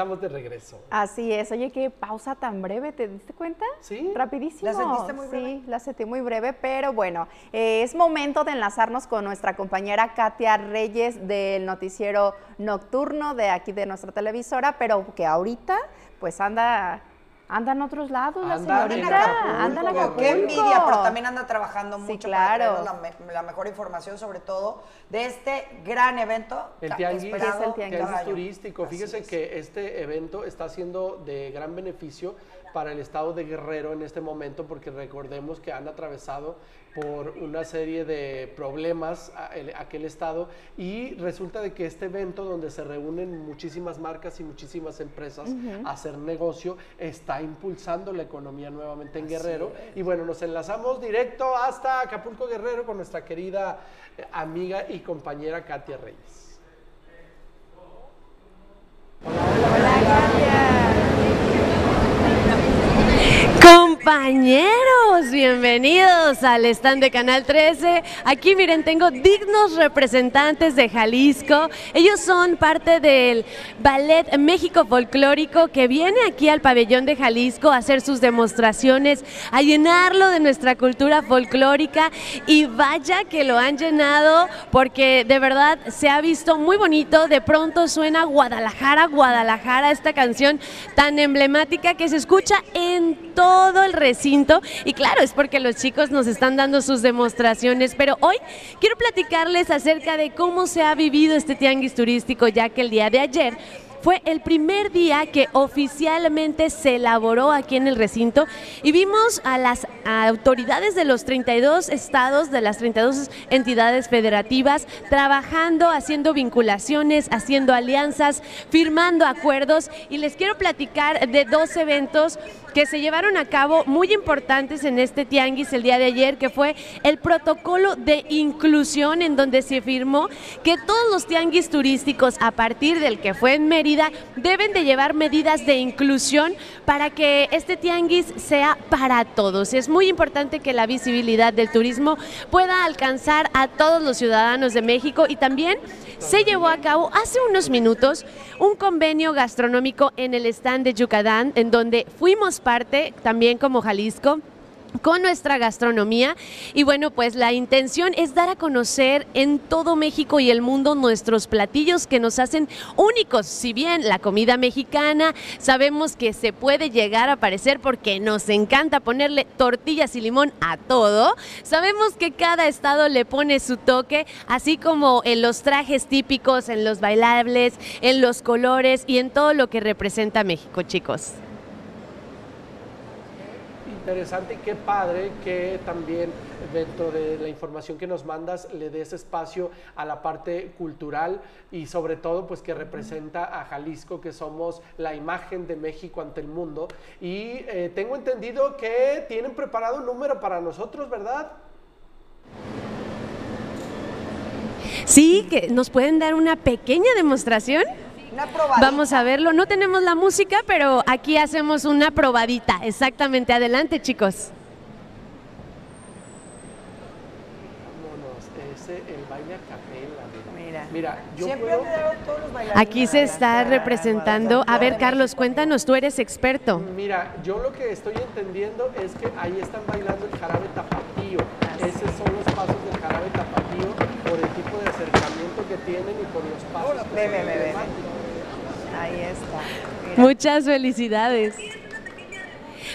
estamos de regreso. Así es. Oye, qué pausa tan breve, ¿te diste cuenta? Sí. Rapidísimo. ¿La sentiste muy breve? Sí, la sentí muy breve, pero bueno, eh, es momento de enlazarnos con nuestra compañera Katia Reyes del noticiero nocturno de aquí de nuestra televisora, pero que ahorita pues anda anda en otros lados la señorita. Anda en Qué- Acapulco. Qué envidia, pero también anda trabajando Sí, mucho claro. para traernos la, me- la mejor información, sobre todo de este gran evento. El tianguis, Es el tianguis. tianguis turístico. Así Fíjese es. que este evento está siendo de gran beneficio para el estado de Guerrero en este momento, porque recordemos que han atravesado por una serie de problemas a- el- aquel estado y resulta de que este evento donde se reúnen muchísimas marcas y muchísimas empresas a hacer negocio está impulsando la economía nuevamente en Guerrero y bueno nos enlazamos directo hasta Acapulco Guerrero con nuestra querida eh, amiga y compañera Katia Reyes. Compañeros, bienvenidos al stand de Canal 13. Aquí miren, tengo dignos representantes de Jalisco. Ellos son parte del Ballet México Folclórico que viene aquí al pabellón de Jalisco a hacer sus demostraciones, a llenarlo de nuestra cultura folclórica y vaya que lo han llenado porque de verdad se ha visto muy bonito. De pronto suena Guadalajara, Guadalajara, esta canción tan emblemática que se escucha en todo el recinto. Y claro, es porque los chicos nos están dando sus demostraciones. Pero hoy quiero platicarles acerca de cómo se ha vivido este tianguis turístico, ya que el día de ayer fue el primer día que oficialmente se elaboró aquí en el recinto y vimos a las autoridades de los 32 estados, de las 32 entidades federativas, trabajando, haciendo vinculaciones, haciendo alianzas, firmando acuerdos y les quiero platicar de dos eventos que se llevaron a cabo muy importantes en este tianguis el día de ayer, que fue el protocolo de inclusión en donde se firmó que todos los tianguis turísticos a partir del que fue en Mérida deben de llevar medidas de inclusión para que este tianguis sea para todos. Es muy importante que la visibilidad del turismo pueda alcanzar a todos los ciudadanos de México y también se llevó a cabo hace unos minutos un convenio gastronómico en el stand de Yucatán, en donde fuimos parte también como Jalisco con nuestra gastronomía. Y bueno pues la intención es dar a conocer en todo México y el mundo nuestros platillos que nos hacen únicos. Si bien la comida mexicana sabemos que se puede llegar a parecer porque nos encanta ponerle tortillas y limón a todo sabemos que cada estado le pone su toque así como en los trajes típicos en los bailables en los colores y en todo lo que representa México chicos Interesante y qué padre que también dentro de la información que nos mandas le des espacio a la parte cultural y sobre todo pues que representa a Jalisco que somos la imagen de México ante el mundo y eh, tengo entendido que tienen preparado un número para nosotros, ¿verdad? Sí, que nos pueden dar una pequeña demostración. Una probadita. Vamos a verlo. No tenemos la música, pero aquí hacemos una probadita. Exactamente. Adelante, chicos. Vámonos, ese el baile a capela. Mira. Mira, yo Siempre puedo... todos los bailarines. Aquí se está representando. A ver, Carlos, cuéntanos, tú eres experto. Mira, yo lo que estoy entendiendo es que ahí están bailando el jarabe tapatío. Esos son los pasos del jarabe tapatío por el tipo de acercamiento que tienen y por los pasos. que Ve, son Ahí está. Muchas felicidades.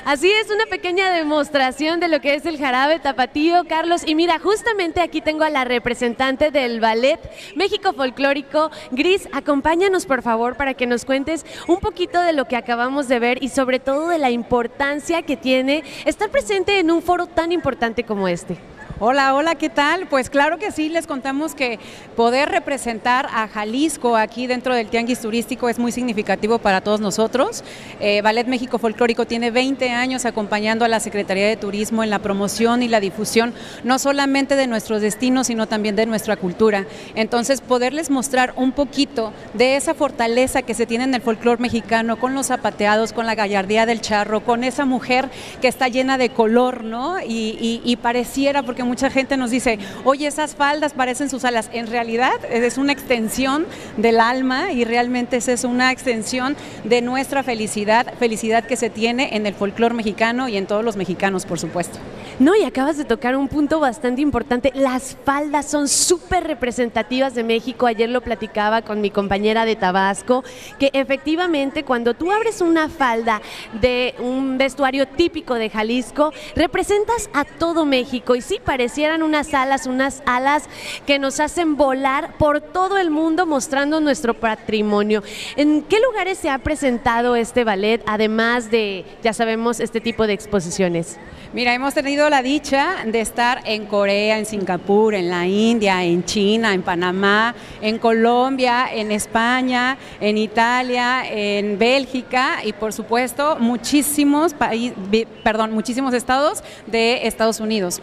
Así es, una pequeña demostración de lo que es el jarabe tapatío, Carlos. Y mira, justamente aquí tengo a la representante del Ballet México Folclórico. Gris, acompáñanos por favor para que nos cuentes un poquito de lo que acabamos de ver y sobre todo de la importancia que tiene estar presente en un foro tan importante como este. Hola, hola, ¿qué tal? Pues claro que sí, les contamos que poder representar a Jalisco aquí dentro del Tianguis Turístico es muy significativo para todos nosotros. Eh, Ballet México Folclórico tiene 20 años acompañando a la Secretaría de Turismo en la promoción y la difusión, no solamente de nuestros destinos, sino también de nuestra cultura. Entonces, poderles mostrar un poquito de esa fortaleza que se tiene en el folclore mexicano, con los zapateados, con la gallardía del charro, con esa mujer que está llena de color, ¿no? Y, y- pareciera, porque mucha gente nos dice, oye, esas faldas parecen sus alas. En realidad es una extensión del alma y realmente es una extensión de nuestra felicidad, felicidad que se tiene en el folclore mexicano y en todos los mexicanos, por supuesto. No, y acabas de tocar un punto bastante importante. Las faldas son súper representativas de México. Ayer lo platicaba con mi compañera de Tabasco, que efectivamente cuando tú abres una falda de un vestuario típico de Jalisco, representas a todo México. Y sí, parecieran unas alas, unas alas que nos hacen volar por todo el mundo mostrando nuestro patrimonio. ¿En qué lugares se ha presentado este ballet, además de, ya sabemos, este tipo de exposiciones? Mira, hemos tenido la dicha de estar en Corea, en Singapur, en la India, en China, en Panamá, en Colombia, en España, en Italia, en Bélgica y por supuesto muchísimos países, perdón, muchísimos estados de Estados Unidos.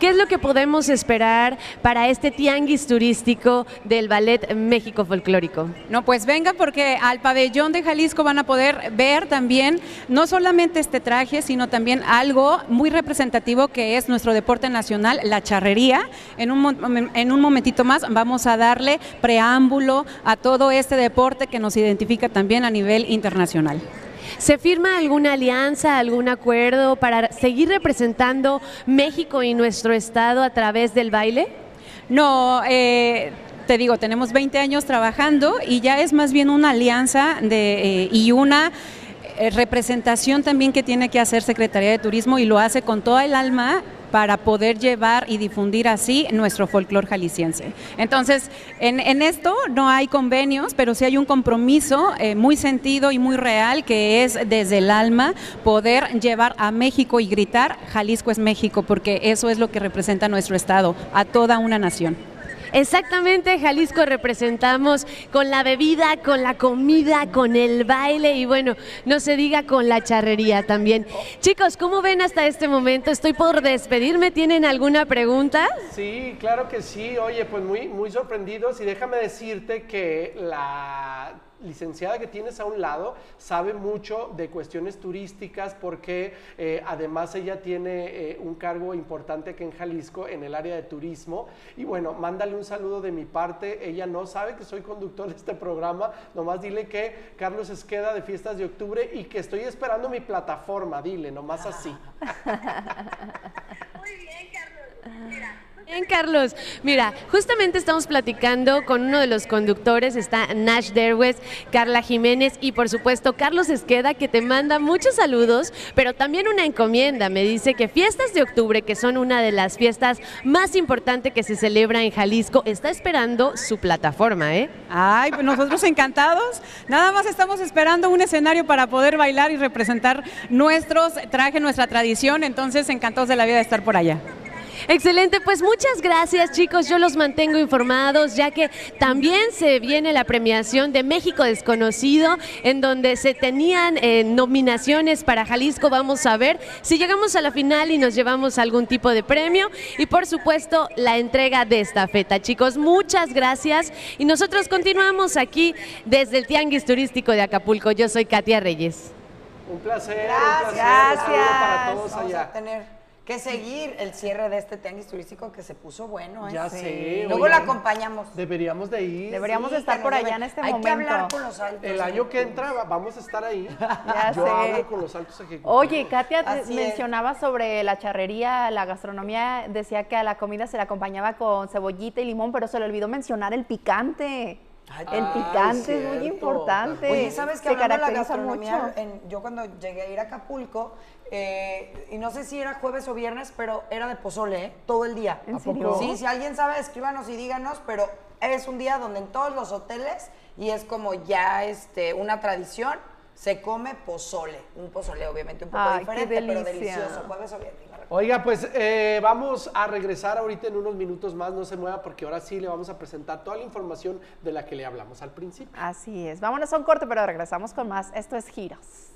¿Qué es lo que podemos esperar para este tianguis turístico del Ballet México Folclórico? No, pues venga porque al pabellón de Jalisco van a poder ver también no solamente este traje, sino también algo muy representativo que es nuestro deporte nacional, la charrería. En un, en un momentito más vamos a darle preámbulo a todo este deporte que nos identifica también a nivel internacional. ¿Se firma alguna alianza, algún acuerdo para seguir representando México y nuestro Estado a través del baile? No, eh, te digo, tenemos 20 años trabajando y ya es más bien una alianza de, eh, y una eh, representación también que tiene que hacer Secretaría de Turismo y lo hace con toda el alma para poder llevar y difundir así nuestro folclor jalisciense. Entonces, en, esto no hay convenios, pero sí hay un compromiso eh, muy sentido y muy real que es desde el alma poder llevar a México y gritar Jalisco es México, porque eso es lo que representa nuestro Estado, a toda una nación. Exactamente, Jalisco representamos con la bebida, con la comida, con el baile y bueno, no se diga con la charrería también. Chicos, ¿cómo ven hasta este momento? Estoy por despedirme, ¿tienen alguna pregunta? Sí, claro que sí. Oye, pues muy, muy sorprendidos y déjame decirte que la licenciada que tienes a un lado sabe mucho de cuestiones turísticas porque eh, además ella tiene eh, un cargo importante aquí en Jalisco en el área de turismo. Y bueno, mándale un saludo de mi parte. Ella no sabe que soy conductor de este programa. Nomás dile que Carlos Esqueda de Fiestas de Octubre y que estoy esperando mi plataforma. Dile, nomás así. Muy bien. Bien, Carlos. Mira, justamente estamos platicando con uno de los conductores, está Nash Derwes, Carla Jiménez y por supuesto Carlos Esqueda, que te manda muchos saludos, pero también una encomienda. Me dice que Fiestas de Octubre, que son una de las fiestas más importantes que se celebra en Jalisco, está esperando su plataforma, ¿eh? Ay, pues nosotros encantados. Nada más estamos esperando un escenario para poder bailar y representar nuestros trajes, nuestra tradición. Entonces, encantados de la vida de estar por allá. Excelente, pues muchas gracias chicos, yo los mantengo informados ya que también se viene la premiación de México Desconocido en donde se tenían eh, nominaciones para Jalisco, vamos a ver si llegamos a la final y nos llevamos algún tipo de premio y por supuesto la entrega de esta feta. Chicos, muchas gracias y nosotros continuamos aquí desde el Tianguis Turístico de Acapulco. Yo soy Katia Reyes. Un placer, gracias. para todos allá que seguir el cierre de este tenis turístico que se puso bueno. ¿eh? Ya sé. Luego lo acompañamos. Deberíamos de ir. Deberíamos de estar por allá en este momento. Hay que hablar con los altos. El año que entra vamos a estar ahí. ya Yo hablo con los altos ejecutivos. Oye, Katia mencionaba sobre la charrería, la gastronomía, decía que a la comida se le acompañaba con cebollita y limón, pero se le olvidó mencionar el picante. El picante es muy importante. Oye, ¿sabes que hablando de la gastronomía, yo cuando llegué a ir a Acapulco, eh, y no sé si era jueves o viernes, pero era de pozole, ¿eh? todo el día. ¿En serio? Sí, si alguien sabe, escríbanos y díganos, pero es un día donde en todos los hoteles, y es como ya este, una tradición, se come pozole. Un pozole obviamente un poco diferente, pero delicioso, jueves o viernes. Oiga, pues eh, vamos a regresar ahorita en unos minutos más, no se mueva porque ahora sí le vamos a presentar toda la información de la que le hablamos al principio. Así es, vámonos a un corte, pero regresamos con más. Esto es Giros.